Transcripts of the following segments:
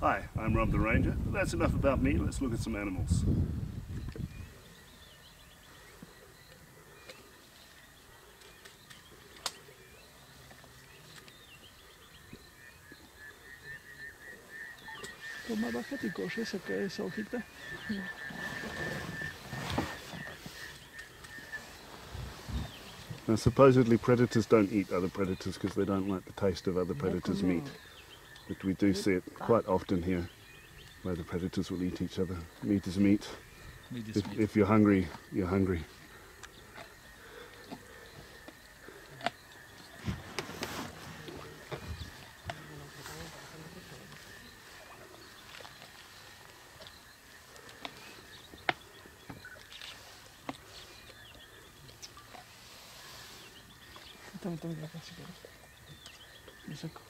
Hi, I'm Rob the Ranger. That's enough about me. Let's look at some animals. Toma, bájate y corre, saca esa hojita. Now, supposedly predators don't eat other predators because they don't like the taste of other predators' meat. But we do see it quite often here, where the predators will eat each other. Meat is meat. Meat is If, meat. if you're hungry, you're hungry. Toma, toma, acá si quieres.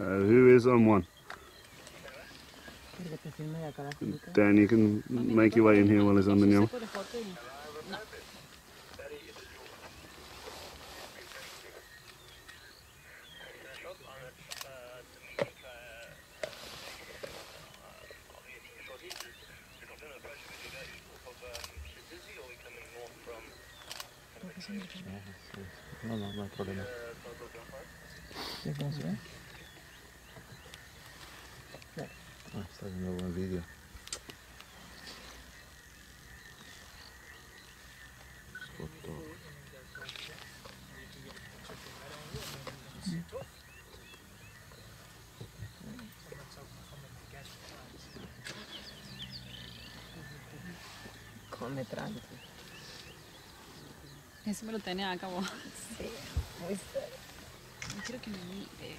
Uh, who is on one? Quiero que te filme de acá abajo. Mica. Dan, you can make your way in here while he's on the Eso nyama. se puede foto y- No. No, no, no Ah, está viendo buen vídeo. Come tranqui. Eso me lo tenés acá vos. Sí, muy serio. No quiero que me mire.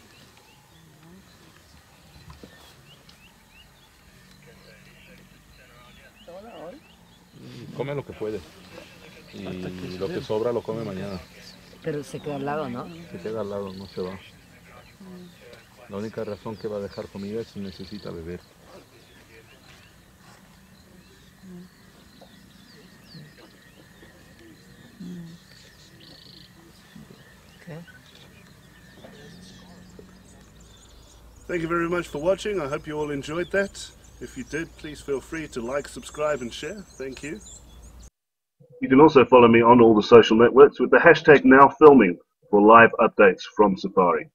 Come lo que puede. Y lo que sobra lo come mañana. Pero se queda al lado, ¿no? Se queda al lado, no se va. La única razón que va a dejar comida es si necesita beber. Thank you very much for watching. I hope you all enjoyed that. If you did, please feel free to like, subscribe, and share. Thank you. You can also follow me on all the social networks with the hashtag NowFilming for live updates from Safari.